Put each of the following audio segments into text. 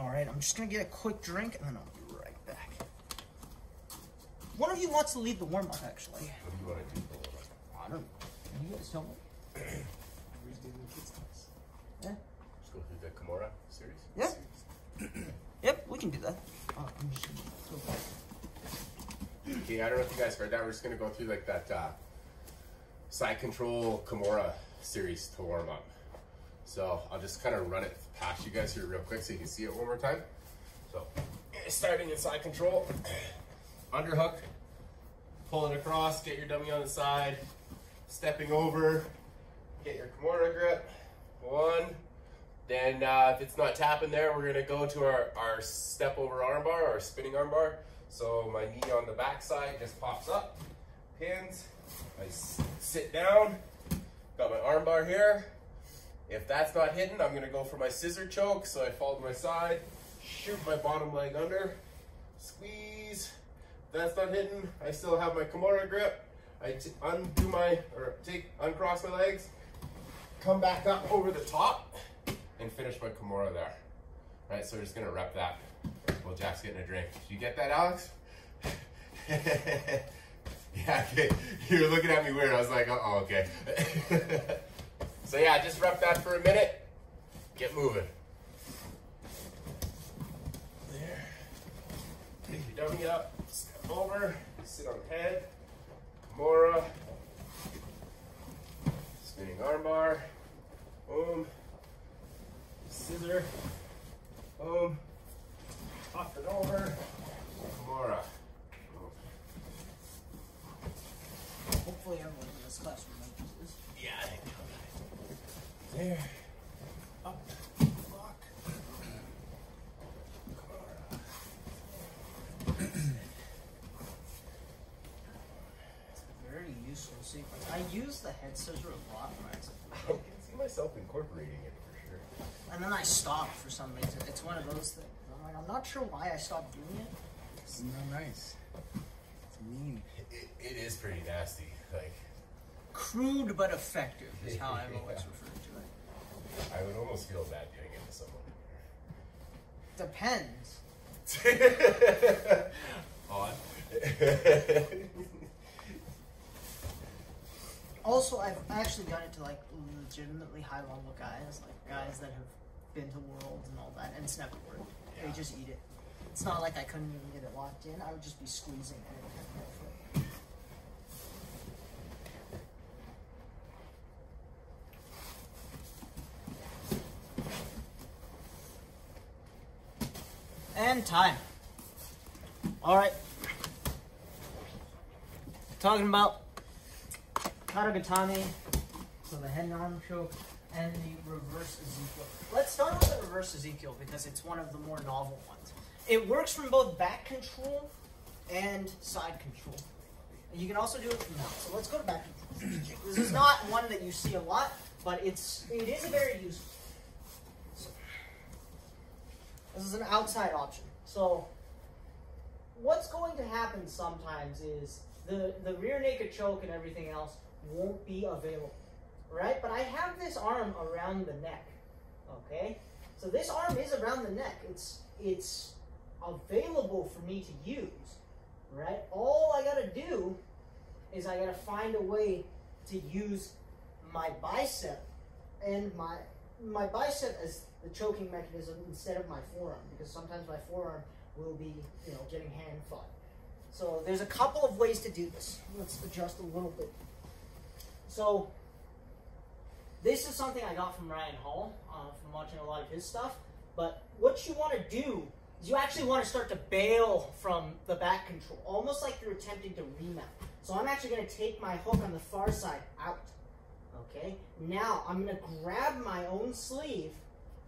All right, I'm just gonna get a quick drink and then I'll be right back. One of you wants to lead the warm up, actually. What do you want to do? I don't. know. You guys tell me. Yeah. Just go through the Kimura series. Yeah. Yep, we can do that. I'm just gonna go back. Okay, I don't know if you guys heard that. We're just gonna go through like that uh, side control Kimura series to warm up. So I'll just kind of run it past you guys here real quick so you can see it one more time. So starting in side control, underhook, pulling across, get your dummy on the side, stepping over, get your Kimura grip. One. Then uh, if it's not tapping there, we're gonna go to our, our step over armbar, our spinning armbar. So my knee on the back side just pops up, pins, I sit down, got my armbar here. If that's not hidden, I'm gonna go for my scissor choke. So I fall to my side, shoot my bottom leg under, squeeze. That's not hidden, I still have my Kimura grip. I undo my, or take, uncross my legs, come back up over the top, and finish my Kimura there. Right, so we're just gonna rep that while Jack's getting a drink. Did you get that, Alex? yeah, okay. You were looking at me weird. I was like, oh, okay. so yeah, just rep that for a minute. Get moving. There. Pick your dummy up, step over, sit on the head. Kimura. Spinning armbar. Boom. Scissor. Boom. Pop it over. Kimura. Hopefully, everyone in this class remembers this. Yeah, I think so. There. Up. Lock. Very useful sequence. I use the head scissor a lot when I was I can see myself incorporating it for sure. And then I stopped for some reason. It's one of those things. I'm like, I'm not sure why I stopped doing it. It's not nice. It's mean. It, it is pretty nasty. Like, Crude but effective is how I've always referred to it. I would almost feel bad doing it to someone. Depends. Odd. Also, I've actually done it to like legitimately high level guys, like guys that have been to worlds and all that, and it's never worked. They just eat it. It's not like I couldn't even get it locked in. I would just be squeezing it would have no flip. Time. All right. Talking about Katagatame, so the head and arm choke, and the reverse Ezekiel. Let's start with the reverse Ezekiel because it's one of the more novel ones. It works from both back control and side control. You can also do it from now. So let's go to back control. This is not one that you see a lot, but it's it is a very useful. So, this is an outside option. So what's going to happen sometimes is the the rear naked choke and everything else won't be available, right? But I have this arm around the neck, okay? So this arm is around the neck. It's it's available for me to use, right? All I gotta do is I gotta find a way to use my bicep and my my bicep as the choking mechanism instead of my forearm because sometimes my forearm will be you know getting hand fought. So there's a couple of ways to do this. Let's adjust a little bit. So this is something I got from Ryan Hall uh, from watching a lot of his stuff. But what you want to do is you actually want to start to bail from the back control, almost like you're attempting to remount. So I'm actually going to take my hook on the far side out. Okay. Now I'm going to grab my own sleeve,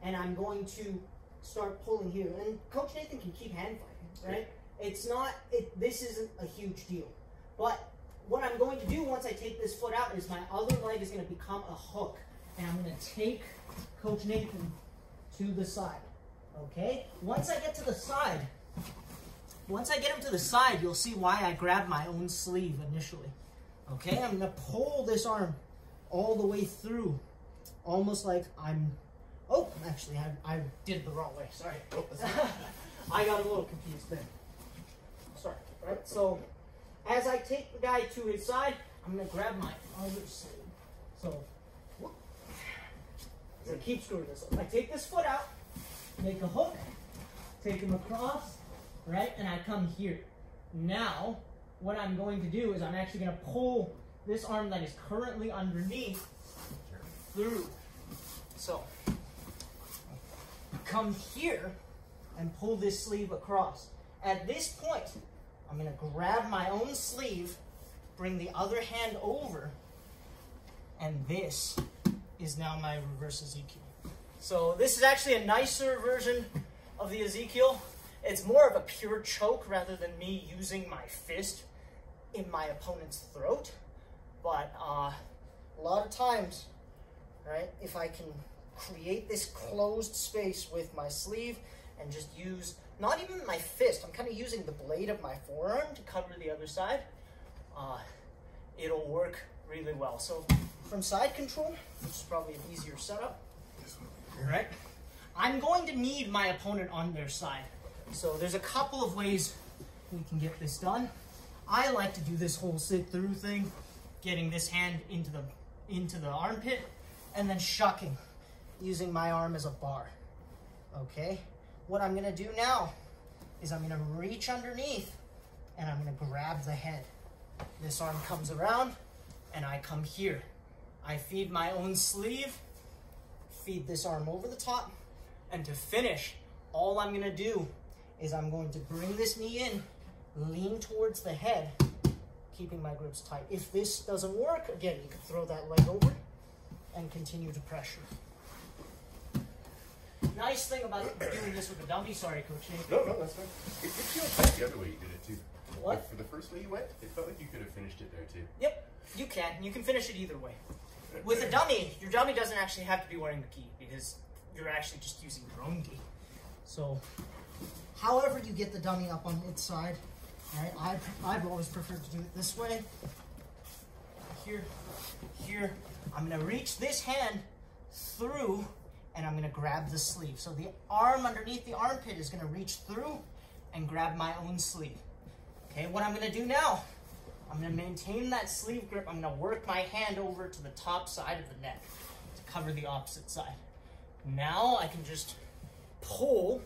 and I'm going to start pulling here. And Coach Nathan can keep hand fighting, right? It's not. It. This isn't a huge deal. But what I'm going to do once I take this foot out is my other leg is going to become a hook, and I'm going to take Coach Nathan to the side. Okay. Once I get to the side, once I get him to the side, you'll see why I grabbed my own sleeve initially. Okay. I'm going to pull this arm all the way through, almost like I'm. Oh, Actually, I, I did it the wrong way. Sorry. Oh, I got a little confused there. Sorry. Right. So, as I take the guy to his side, I'm gonna grab my other sleeve. So, whoop. so keep screwing this up. I take this foot out, make a hook, take him across, right, and I come here. Now, what I'm going to do is I'm actually gonna pull this arm that is currently underneath through. So, come here and pull this sleeve across. At this point, I'm going to grab my own sleeve, bring the other hand over, and this is now my reverse Ezekiel. So this is actually a nicer version of the Ezekiel. It's more of a pure choke rather than me using my fist in my opponent's throat. But uh, a lot of times, right, if I can create this closed space with my sleeve and just use not even my fist, I'm kind of using the blade of my forearm to cover the other side, uh, it'll work really well. So from side control, which is probably an easier setup, right? I'm going to need my opponent on their side. So there's a couple of ways we can get this done. I like to do this whole sit through thing, getting this hand into the into the armpit and then shucking using my arm as a bar. Okay? What I'm gonna do now is I'm gonna reach underneath and I'm gonna grab the head. This arm comes around and I come here. I feed my own sleeve, feed this arm over the top, and to finish, all I'm gonna do is I'm going to bring this knee in, lean towards the head, keeping my grips tight. If this doesn't work, again, you can throw that leg over and continue to pressure. Nice thing about doing this with a dummy, sorry, Coach Nate. No, no, that's fine. It, it feels like the other way you did it too. What? Like for the first way you went, it felt like you could have finished it there too. Yep, you can. You can finish it either way. With a dummy, your dummy doesn't actually have to be wearing the gi because you're actually just using your own gi. So, however you get the dummy up on its side, right? I I've always preferred to do it this way. Here, here. I'm gonna reach this hand through, and I'm gonna grab the sleeve. So the arm underneath the armpit is gonna reach through and grab my own sleeve. Okay, what I'm gonna do now I'm to maintain that sleeve grip. I'm to work my hand over to the top side of the neck to cover the opposite side. Now I can just pull,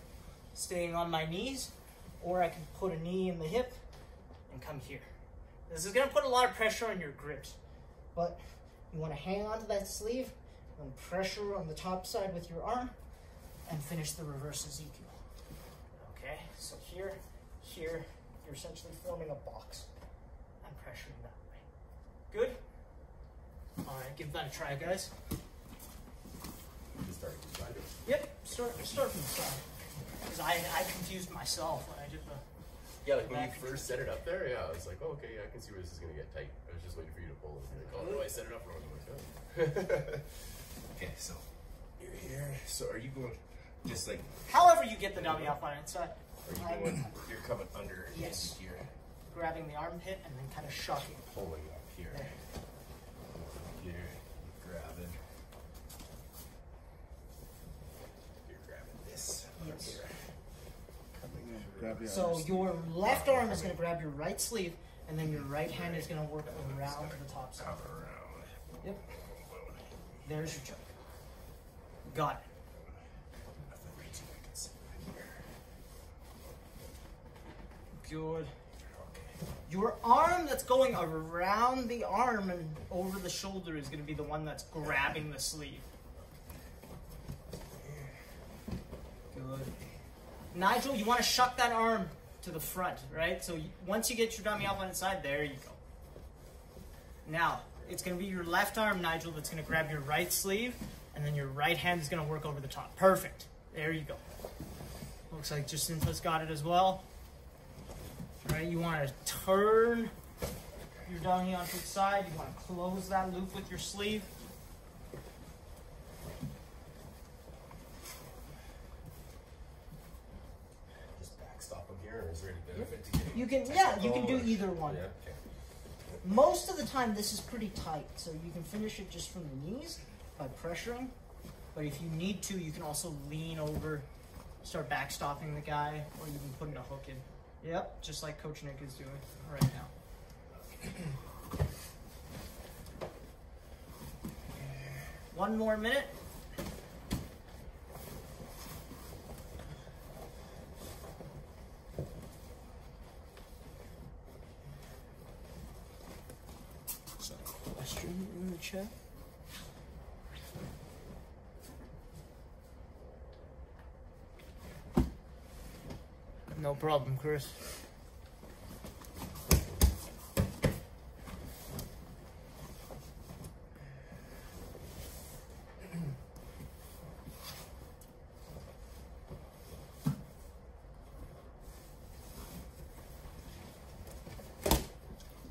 staying on my knees, or I can put a knee in the hip and come here. This is to put a lot of pressure on your grips, but you want to hang on to that sleeve and pressure on the top side with your arm and finish the reverse Ezekiel. Okay, so here, here, you're essentially forming a box and pressuring that way. Good? Alright, give that a try, guys. Starting to slide it. Yep, start, start from the side. Because I, I confused myself when I did the. Yeah, like when you first set it up there, yeah, I was like, oh, okay, yeah, I can see where this is gonna get tight. I was just waiting for you to pull be like, oh, no, I set it up wrong. I'm like, oh. okay, so you're here. So are you going just like, However, you get the dummy off on its side. are you going, you're coming under Yes. here, Grabbing the armpit and then kind of shucking. pulling up here, There. here, grabbing. You're grabbing this Yes. Coming grab the So other your left arm is going to grab your right sleeve, and then your right hand is going to work around to the top side. Come around. Yep. There's your choke. Got it. Nothing reaching, I can see right here. Good. Your arm that's going around the arm and over the shoulder is going to be the one that's grabbing the sleeve. Good. Nigel, you want to shuck that arm to the front, right? So once you get your dummy up on its side, there you go. Now, it's going to be your left arm, Nigel, that's going to grab your right sleeve, and then your right hand is going to work over the top. Perfect. There you go. Looks like Jacinta's got it as well. Right, you want to turn your dummy onto its side. You want to close that loop with your sleeve. Just backstop them here, or is there any benefit to getting? You can, yeah, you can do either one. Yeah, okay. Most of the time, this is pretty tight, so you can finish it just from the knees by pressuring. But if you need to, you can also lean over, start backstopping the guy, or you can put in a hook in. Yep, just like Coach Nick is doing right now. One more minute. Question in the chat. No problem, Chris.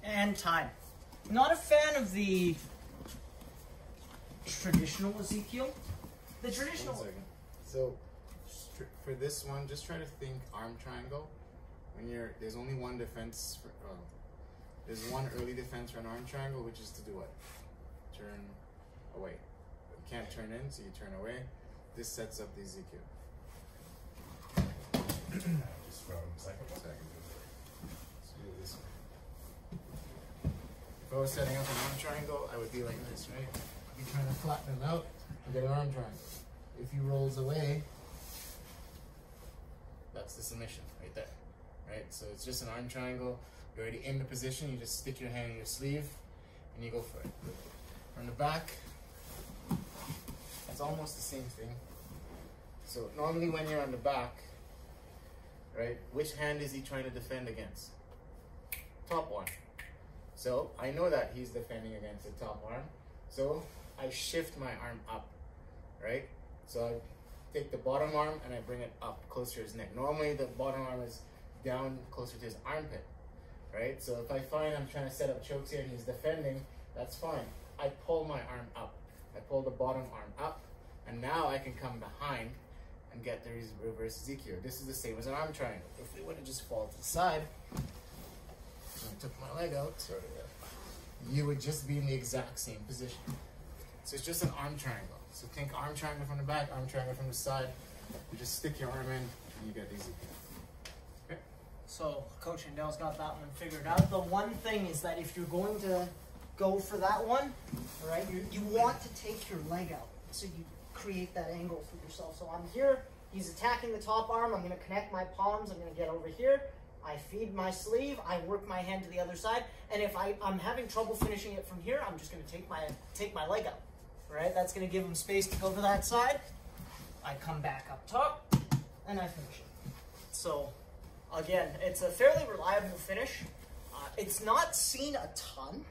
And time. Not a fan of the traditional Ezekiel. The traditional. One second. So, for this one, just try to think arm triangle. When you're there's only one defense. For, uh, there's one early defense for an arm triangle, which is to do what? Turn away. You can't turn in, so you turn away. This sets up the Ezekiel. Just from second one. Second. Let's do this way. If I was setting up an arm triangle, I would be like this, right? I'd be trying to flatten him out and get an arm triangle. If he rolls away, that's the submission right there. Right? So it's just an arm triangle. You're already in the position, you just stick your hand in your sleeve and you go for it. From the back, it's almost the same thing. So normally when you're on the back, right, which hand is he trying to defend against? Top one. So I know that he's defending against the top arm. So I shift my arm up, right? So I take the bottom arm and I bring it up closer to his neck. Normally the bottom arm is down closer to his armpit, right? So if I find I'm trying to set up chokes here and he's defending, that's fine. I pull my arm up. I pull the bottom arm up, and now I can come behind and get the reverse Ezekiel. This is the same as an arm triangle. If it would have just fall to the side, I took my leg out, you would just be in the exact same position. So it's just an arm triangle. So think arm triangle from the back, arm triangle from the side. You just stick your arm in, and you get the Ezekiel. So Coach Handell's got that one figured out. The one thing is that if you're going to go for that one, all right, you, you want to take your leg out so you create that angle for yourself. So I'm here. He's attacking the top arm. I'm going to connect my palms. I'm going to get over here. I feed my sleeve. I work my hand to the other side. And if I, I'm having trouble finishing it from here, I'm just going to take my take my leg out. Right, that's going to give him space to go to that side. I come back up top, and I finish it. So again, it's a fairly reliable finish. Uh, it's not seen a ton.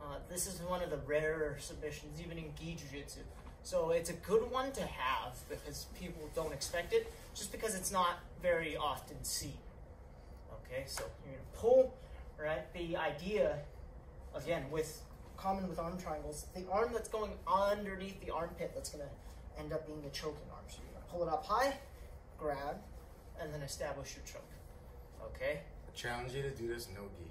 Uh, this is one of the rarer submissions, even in gi jiu-jitsu. So it's a good one to have because people don't expect it, just because it's not very often seen. Okay, so you're gonna pull, right? The idea, again, with common with arm triangles, the arm that's going underneath the armpit that's gonna end up being the choking arm. So you're gonna pull it up high, grab, and then establish your choke. Okay? I challenge you to do this no gi.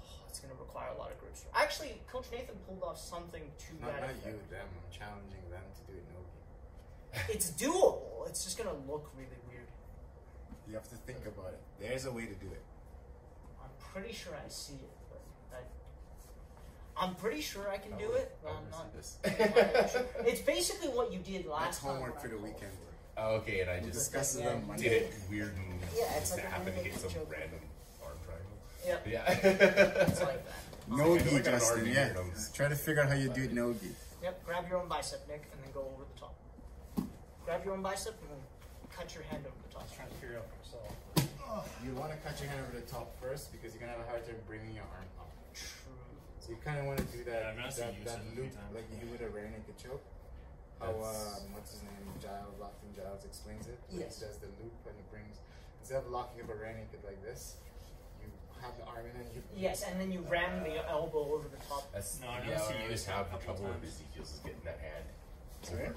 Oh, it's going to require a lot of grip strength. Actually, Coach Nathan pulled off something to Not, that not effect. you, them. I'm challenging them to do it no gi. It's doable. It's just going to look really weird. You have to think about it. There's a way to do it. I'm pretty sure I see it, but I, I'm pretty sure I can oh, do it. but oh, I'm not. this. It's basically what you did last That's time. homework when for the weekend. Oh, okay, and I We'll just discuss it Yeah. on did it weird and Yeah, it's just like a happened to get some joke. random arm triangle. Yep. Yeah. It's like that. No I know I gi, got an Justin. arm Yeah. here, I'm- Try to figure out how you do it no gi. Yep. Grab your own bicep, Nick, and then go over the top. Grab your own bicep and then cut your hand over the top. trying to figure out so. You want to cut your hand over the top first because you're gonna have a hard time bringing your arm up. True. So you kind of want to do Yeah, that I've asked that, you to use that it a few loop like you do with a rear naked choke. How That's- um, what's his name? Giles, Lachlan Giles explains it. Yes. He does the loop and it brings instead of locking up a rear naked like this, you have the arm in and you. Yes, and then you ram the elbow over the top. That's No, I yeah. noticed What you I always used it a have the couple trouble with times. Ezekiel's is getting that hand. Sorry? over.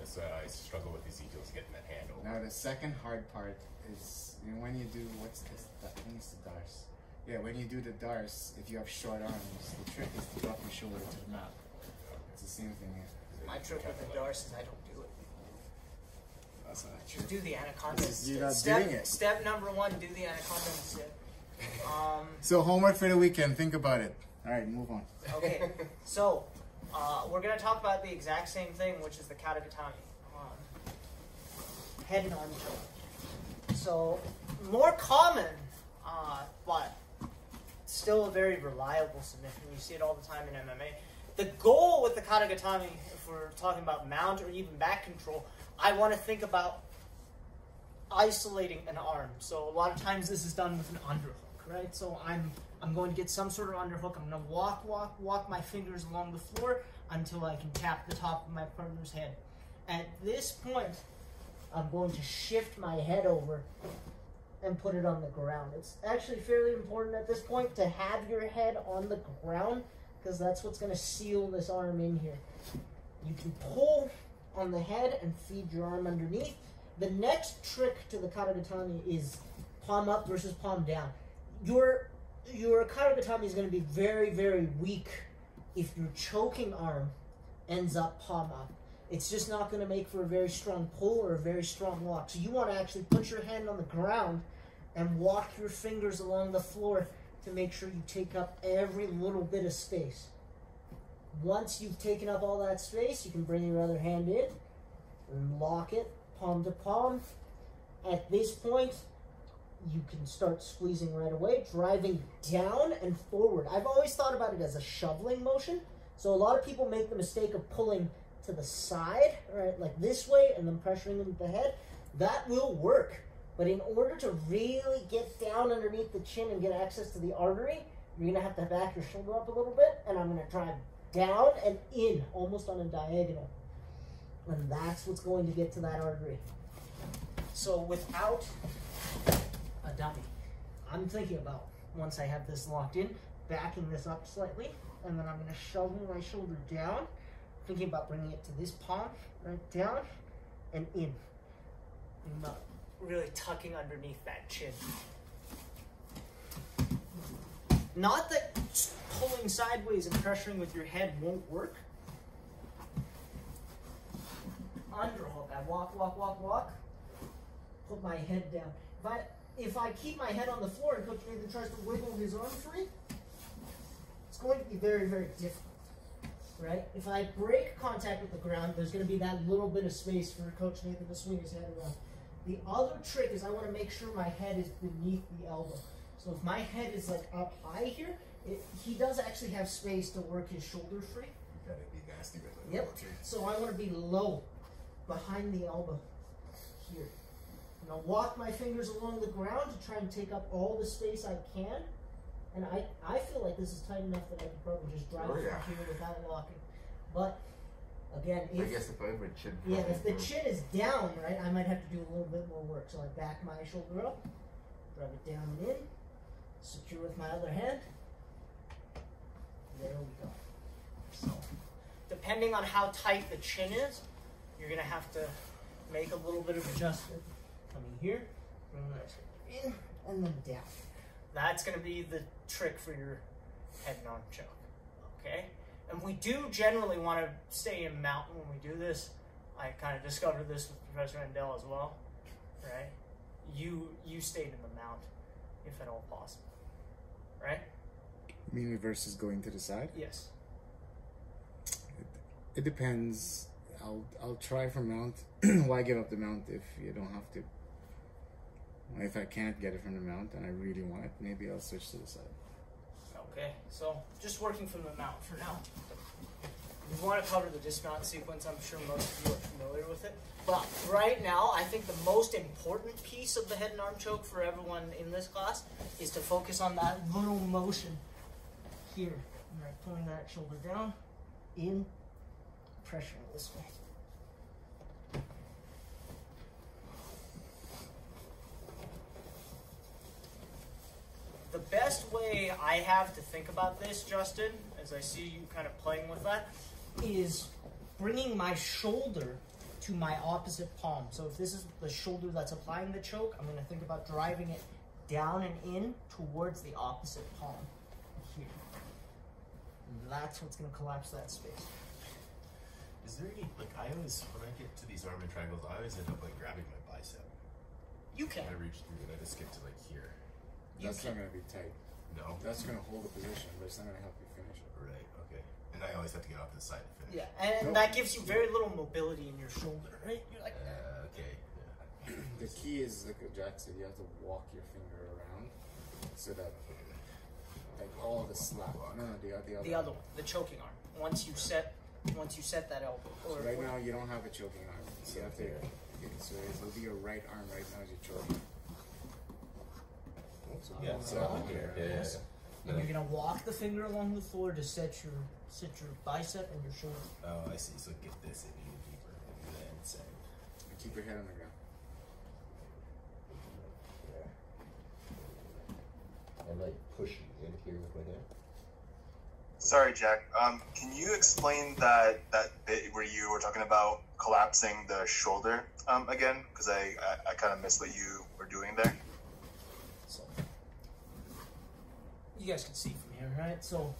That's why I struggle with Ezekiel's getting that hand over. Now the second hard part is you know, when you do what's this? That I think the D'Arce. Yeah, when you do the D'Arce, if you have short arms, the trick is to drop your shoulder to the mat. It's the same thing here. My trick with the D'Arce is I don't do it. That's not Just do the anaconda. Is- you're not step, doing it. Step number one, do the anaconda instead. Um, So homework for the weekend. Think about it. All right, move on. okay, so uh, we're gonna talk about the exact same thing, which is the katagatame. Um, head and arm. So more common, uh, but still a very reliable submission. You see it all the time in MMA. The goal with the katagatame, if we're talking about mount or even back control, I want to think about isolating an arm. So a lot of times this is done with an underhook, right? So I'm I'm going to get some sort of underhook. I'm going to walk, walk, walk my fingers along the floor until I can tap the top of my partner's head. At this point, I'm going to shift my head over and put it on the ground. It's actually fairly important at this point to have your head on the ground because that's what's going to seal this arm in here. You can pull on the head and feed your arm underneath. The next trick to the katagatame is palm up versus palm down. Your your katagatame is going to be very very weak if your choking arm ends up palm up. It's just not going to make for a very strong pull or a very strong lock. So you want to actually put your hand on the ground and walk your fingers along the floor to make sure you take up every little bit of space. Once you've taken up all that space, you can bring your other hand in and lock it palm to palm. At this point, you can start squeezing right away, driving down and forward. I've always thought about it as a shoveling motion. So a lot of people make the mistake of pulling to the side, right, like this way, and then pressuring into the head. That will work. But in order to really get down underneath the chin and get access to the artery, you're gonna have to back your shoulder up a little bit, and I'm gonna drive down and in, almost on a diagonal. And that's what's going to get to that artery. So without a dummy, I'm thinking about once I have this locked in, backing this up slightly, and then I'm gonna shovel my shoulder down, thinking about bringing it to this palm, right down, and in. I'm not really tucking underneath that chin. Not that pulling sideways and pressuring with your head won't work. Underhook. I walk, walk, walk, walk. Put my head down. If I if I keep my head on the floor and Coach Nathan tries to wiggle his arm free, it's going to be very, very difficult. Right? If I break contact with the ground, there's going to be that little bit of space for Coach Nathan to swing his head around. The other trick is I want to make sure my head is beneath the elbow. So if my head is like up high here, it, he does actually have space to work his shoulder free. Gotta be nasty with it. Yep. So I want to be low, behind the elbow, here. I'm gonna walk my fingers along the ground to try and take up all the space I can. And I, I feel like this is tight enough that I can probably just drive Oh, from here without locking. But again, I if guess if I ever chin. yeah, if the chin is down, right, I might have to do a little bit more work. So I back my shoulder up, drive it down and in, secure with my other hand. There we go. So, depending on how tight the chin is, you're gonna have to make a little bit of adjustment. Coming here, in, and then down. That's gonna be the trick for your head and arm choke. Okay? And we do generally want to stay in mount when we do this. I kind of discovered this with Professor Mandel as well, right? You you stayed in the mount, if at all possible, right? You mean versus going to the side? Yes. It depends. I'll I'll try for mount. Why give up the mount if you don't have to? If I can't get it from the mount and I really want it, maybe I'll switch to the side. Okay. So just working from the mount for now. We want to cover the dismount sequence. I'm sure most of you are familiar with it. But right now, I think the most important piece of the head and arm choke for everyone in this class is to focus on that little motion here. Pulling that shoulder down, in, pressuring this way. The best way I have to think about this, Justin, as I see you kind of playing with that, is bringing my shoulder to my opposite palm. So if this is the shoulder that's applying the choke, I'm going to think about driving it down and in towards the opposite palm here. And that's what's going to collapse that space. Is there any like I always when I get to these arm and triangles, I always end up like grabbing my bicep. You can. I reach through and I just get to like here. You That's can. not gonna be tight. No. That's gonna hold the position, but it's not gonna help you finish it. Right. Okay. And I always have to get off the side to finish. Yeah, and No. that gives you very little mobility in your shoulder, right? You're like, Uh, okay. Yeah. The key is like what Jack said, you have to walk your finger around so that like all the slack. No, no, the, the other. the other one, the choking arm. Once you set, once you set that elbow. So Or, right now you don't have a choking arm. So you have to. Okay, so it'll be your right arm right now as you're choking. So Yeah. hold So I'm on here. there. Yeah. yeah, and you're gonna walk the finger along the floor to set your set your bicep and your shoulder. Oh, I see. So get this in even deeper and then say. And keep your head on the ground. I'm like pushing in here with my hand. Sorry, Jack. Um, can you explain that that bit where you were talking about collapsing the shoulder um, again? Because I, I, I kind of missed what you were doing there. So you guys can see from here, right? So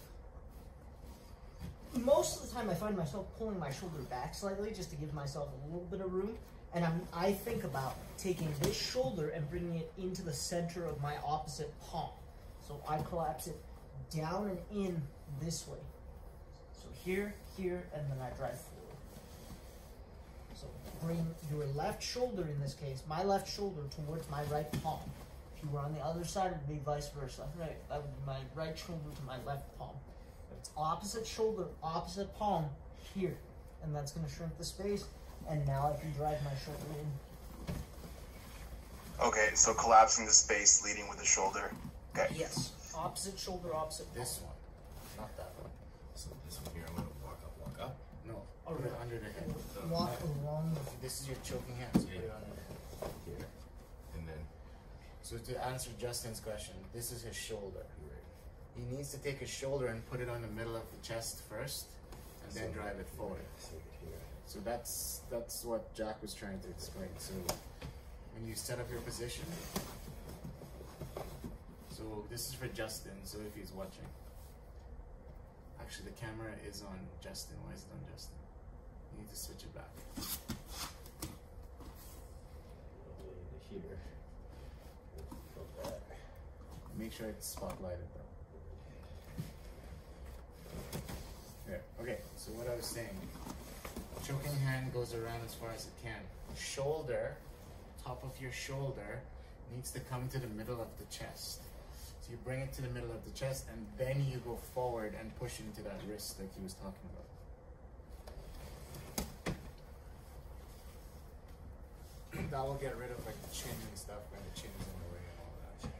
most of the time, I find myself pulling my shoulder back slightly just to give myself a little bit of room. And I'm, I think about taking this shoulder and bringing it into the center of my opposite palm. So I collapse it down and in this way. So here, here, and then I drive forward. So bring your left shoulder in this case, my left shoulder towards my right palm. If you were on the other side, it would be vice versa. Right, that would be my right shoulder to my left palm. But it's opposite shoulder, opposite palm here, and that's going to shrink the space. And now I can drive my shoulder in. Okay, so collapsing the space leading with the shoulder. Okay. Yes, opposite shoulder, opposite palm. This one, not that one. So this one here, I'm gonna walk up, walk up. No, Oh, right. under the head. Walk along. This is your choking hand. So Yeah. it under the head. Here. And then So to answer Justin's question, this is his shoulder. He needs to take his shoulder and put it on the middle of the chest first, and then drive it forward. So that's that's what Jack was trying to explain. So when you set up your position, so this is for Justin. So if he's watching, actually the camera is on Justin. Why is it on Justin? You need to switch it back. Here. Make sure it's spotlighted though. Yeah. Okay. So what I was saying, choking hand goes around as far as it can. Shoulder, top of your shoulder, needs to come to the middle of the chest. So you bring it to the middle of the chest, and then you go forward and push into that wrist like he was talking about. That will get rid of like the chin and stuff when the chin's in the way and all that.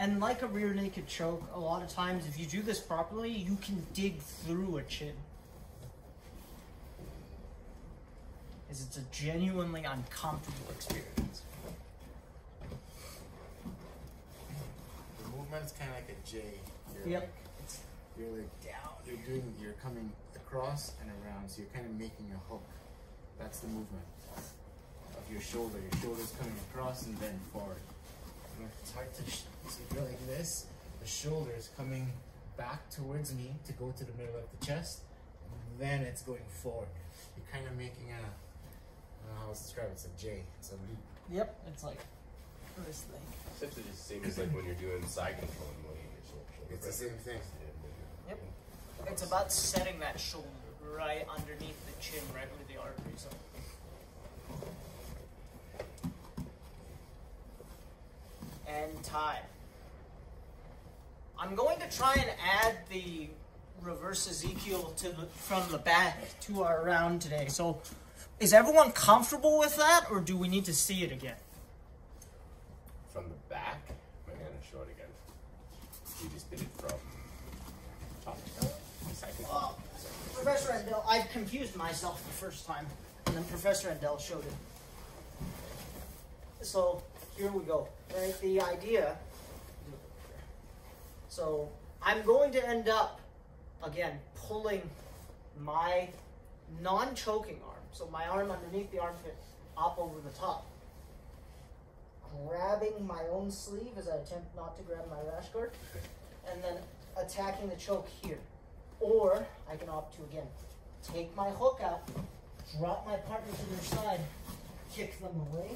And like a rear naked choke, a lot of times if you do this properly, you can dig through a chin. Is it's a genuinely uncomfortable experience. The movement's kind of like a J. You're Yep. Like, you're like Down. you're doing. You're coming across and around, so you're kind of making a hook. That's the movement of your shoulder. Your shoulder's coming across and then forward. And if it's hard to. Sh- so if you're like this, the shoulder is coming back towards me to go to the middle of the chest, and then it's going forward. You're kind of making a. I don't know how to describe it. It's a J. It's a loop. Yep, it's like this thing. Essentially just the same as like when you're doing side control and moving your shoulder. It's the same thing. Yep. It's about setting that shoulder right underneath the chin, right where the arteries are. And tie. I'm going to try and add the reverse Ezekiel to the, from the back to our round today. So, is everyone comfortable with that, or do we need to see it again? From the back, I'm gonna show it again. You just did it from top to. Oh, Professor Endell, I've confused myself the first time, and then Professor Endell showed it. So here we go. Right, the idea. So I'm going to end up again pulling my non-choking arm, so my arm underneath the armpit, up over the top, grabbing my own sleeve as I attempt not to grab my rash guard, and then attacking the choke here. Or I can opt to again take my hook out, drop my partner to their side, kick them away,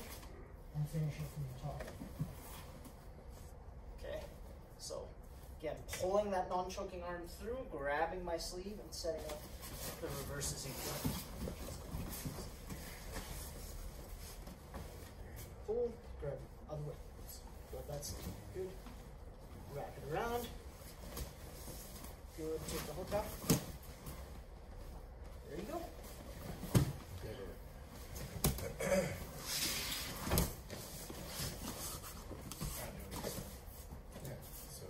and finish it from the top. Okay, so again, pulling that non choking arm through, grabbing my sleeve, and setting up the reverse Ezekiel. Pull, grab other way. Good. Wrap it around. Good. Take the hook out. There you go. Yeah. So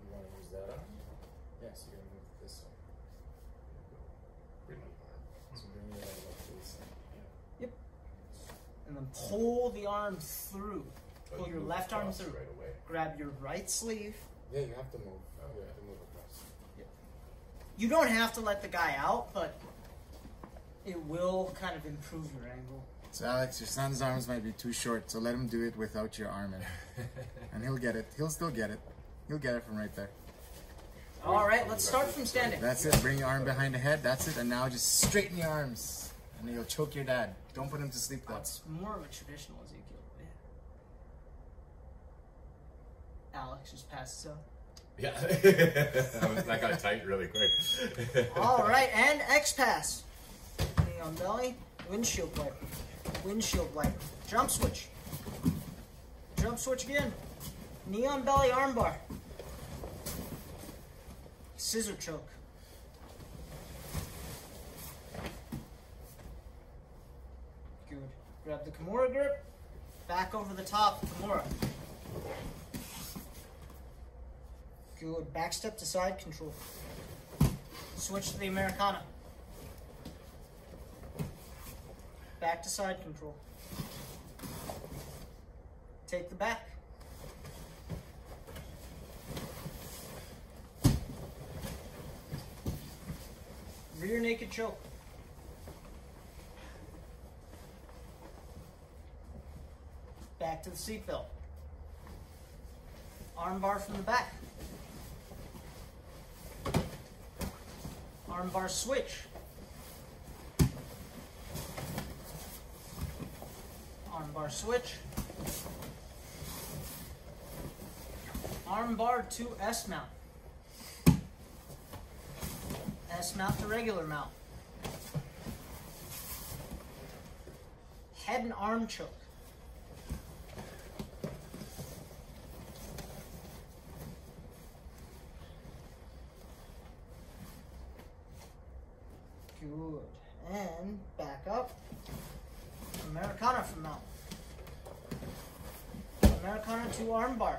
you want to use that arm? Yes, you're gonna move this one. Bring my arm. So bring your leg up to the side. Yeah. And pull the arm through. Oh, Pull you your left arm through. Right away. Grab your right sleeve. Yeah, you have to move. Oh. You have to move across. Yeah. You don't have to let the guy out, but it will kind of improve your angle. So Alex, your son's arms might be too short, so let him do it without your arm in, and he'll get it. He'll still get it. He'll get it from right there. All right, let's start from standing. That's it. Bring your arm behind the head. That's it. And now just straighten your arms, and then you'll choke your dad. Don't put him to sleep though. That's more of a traditional Ezekiel. Yeah. Alex just passed so. Yeah. that, that got tight really quick. All right, and X pass. Knee on belly, windshield wiper, windshield wiper, jump switch, jump switch again, knee on belly, armbar, scissor choke. Good. Grab the Kimura grip, back over the top, Kimura. Good. Back step to side control. Switch to the Americana. Back to side control. Take the back. Rear naked choke. Back to the seatbelt. Armbar from the back. Armbar switch. Armbar switch. Armbar to S mount. S mount to regular mount. Head and arm choke. Good. And back up. Americana from mount. Americana to armbar.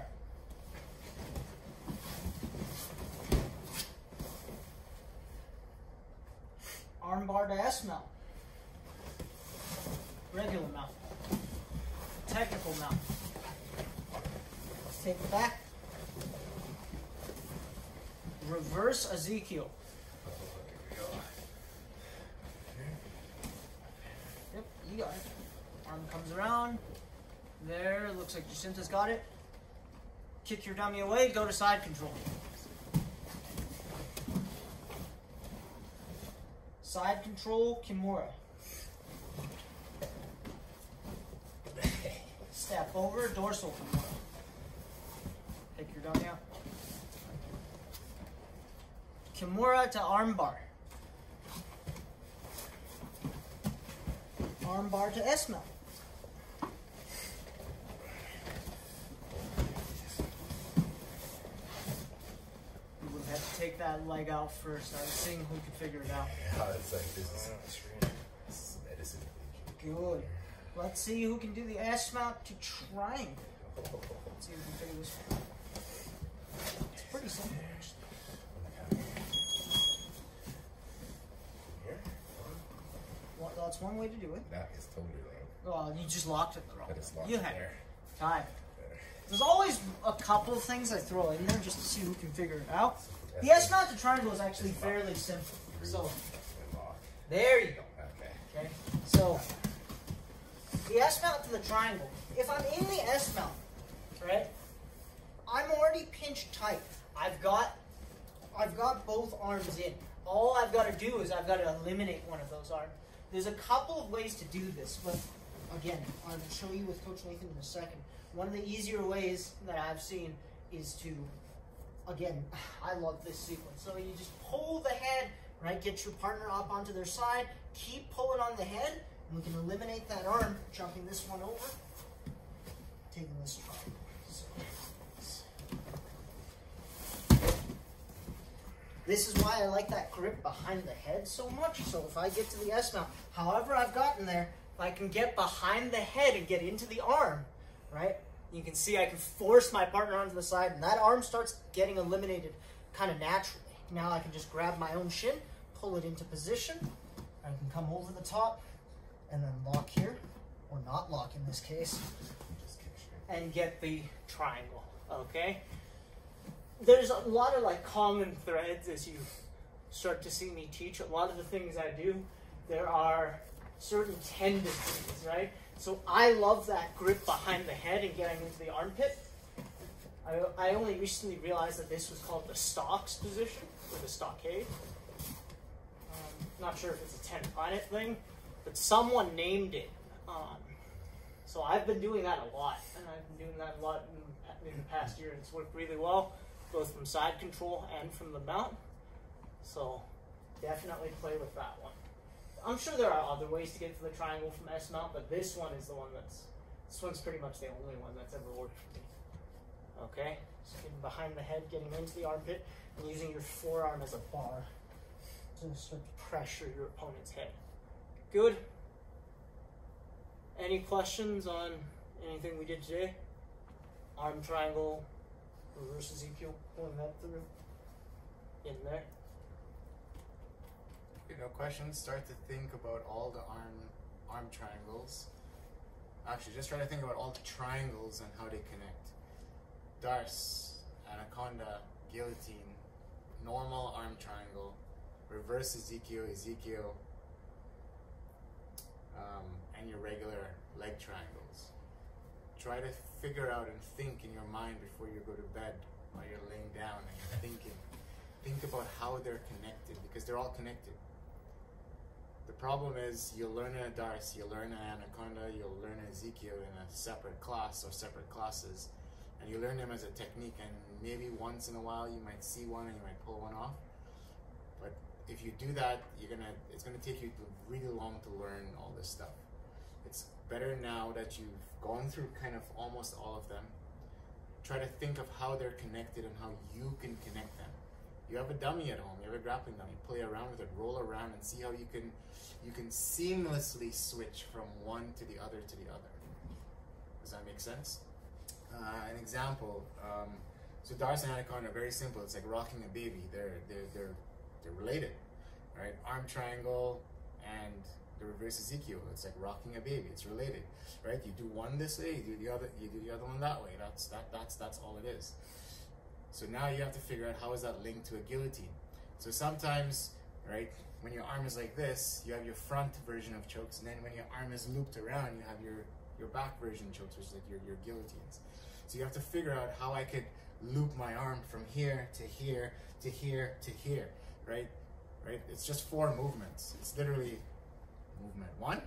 Armbar to S mount. Regular mount. Technical mount. Let's back. Reverse Ezekiel. Yep, you got it. Arm comes around. There, looks like Jacinta's got it. Kick your dummy away, go to side control. Side control, Kimura. Step over, dorsal Kimura. Pick your dummy up. Kimura to armbar. Armbar to S mount. We would have to take that leg out first. I was seeing who could figure it out. Yeah, it's like this is, this is medicine. Good. Let's see who can do the S mount to triangle. Let's see who can figure this out. It's pretty simple, actually. Here? Well, that's one way to do it. That is totally wrong. Well, you just locked it the wrong way. You it had there. time. There. There's always a couple of things I throw in there just to see who can figure it out. The S mount to triangle is actually fairly simple. So there you go. Okay. Okay. So the S mount to the triangle. If I'm in the S mount, right, I'm already pinched tight. I've got I've got both arms in. All I've got to do is I've got to eliminate one of those arms. There's a couple of ways to do this, but again, I'll show you with Coach Nathan in a second. One of the easier ways that I've seen is to, again, I love this sequence. So you just pull the head, right? Get your partner up onto their side. Keep pulling on the head, and we can eliminate that arm, jumping this one over, taking this triangle. So, This is why I like that grip behind the head so much. So if I get to the S mount, however I've gotten there, if I can get behind the head and get into the arm, right? You can see I can force my partner onto the side, and that arm starts getting eliminated kind of naturally. Now I can just grab my own shin, pull it into position. I can come over the top, and then lock here, or not lock in this case, and get the triangle. Okay there's a lot of like common threads as you start to see me teach. A lot of the things I do, there are certain tendencies, right? So I love that grip behind the head and getting into the armpit. I, I only recently realized that this was called the stocks position, or the stockade. Um, not sure if it's a 10th Planet thing, but someone named it. Um, so I've been doing that a lot, and I've been doing that a lot in, in the past year, and it's worked really well both from side control and from the mount. So definitely play with that one. I'm sure there are other ways to get to the triangle from S mount, but this one is the one that's this one's pretty much the only one that's ever worked for me. Okay, so getting behind the head, getting into the armpit, and using your forearm as a bar to start to pressure your opponent's head. Good. Any questions on anything we did today? Arm triangle, reverse Ezekiel, pulling that through in there. You know, questions. Start to think about all the arm arm triangles. Actually, just try to think about all the triangles and how they connect. D'Arce, anaconda, guillotine, normal arm triangle, reverse Ezekiel, Ezekiel, um, and your regular leg triangles. Try to figure out and think in your mind before you go to bed while you're laying down and you're thinking. Think about how they're connected because they're all connected. The problem is you'll learn a D'Arce, you'll learn an Anaconda, you'll learn Ezekiel in a separate class or separate classes, and you learn them as a technique. And maybe once in a while you might see one and you might pull one off. But if you do that, you're gonna it's gonna take you really long to learn all this stuff. Better now that you've gone through kind of almost all of them. Try to think of how they're connected and how you can connect them. You have a dummy at home, you have a grappling dummy, play around with it, roll around and see how you can you can seamlessly switch from one to the other to the other. Does that make sense? Uh, an example, um, so D'Arce and Anaconda are very simple. It's like rocking a baby. They're they're they're they're related, right? Arm triangle and the reverse Ezekiel. It's like rocking a baby. It's related, right? You do one this way, you do the other, you do the other one that way. That's that. That's that's all it is. So now you have to figure out how is that linked to a guillotine. So sometimes, right, when your arm is like this, you have your front version of chokes, and then when your arm is looped around, you have your your back version chokes, which is like your your guillotines. So you have to figure out how I could loop my arm from here to here to here to here, right? Right? It's just four movements. It's literally movement one,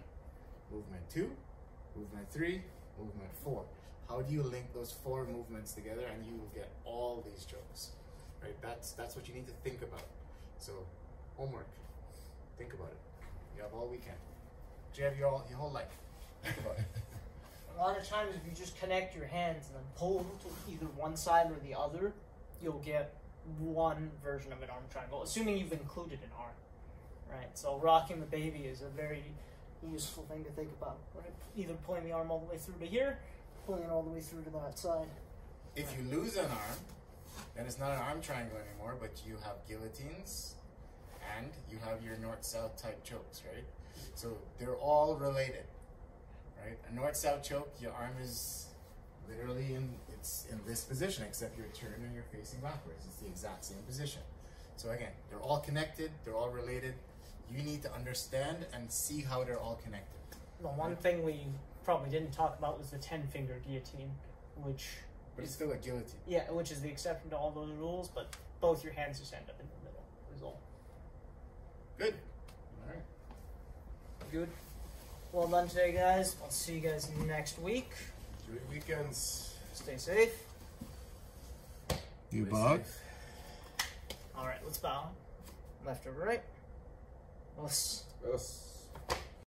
movement two, movement three, movement four. How do you link those four movements together and you will get all these jokes, right? That's, that's what you need to think about. So homework, think about it. You have all weekend. You have your, your whole life. A lot of times, if you just connect your hands and then pull to either one side or the other, you'll get one version of an arm triangle, assuming you've included an arm right? So rocking the baby is a very useful thing to think about, right? Either pulling the arm all the way through to here, pulling it all the way through to that side. If you lose an arm, then it's not an arm triangle anymore, but you have guillotines and you have your north-south type chokes, right? So they're all related, right? A north-south choke, your arm is literally in it's in this position, except you're turned and you're facing backwards. It's the exact same position. So again, they're all connected, they're all related you need to understand and see how they're all connected. The one thing we probably didn't talk about was the ten finger guillotine, which but it's still a guillotine. Yeah, which is the exception to all those rules, but both your hands just end up in the middle. Is all. Good. All right. Good. Well done today, guys. I'll see you guys next week. Enjoy your weekends. Stay safe. You Stay bug. All right, let's bow. Left or right. Let's Yes.